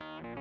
Bye.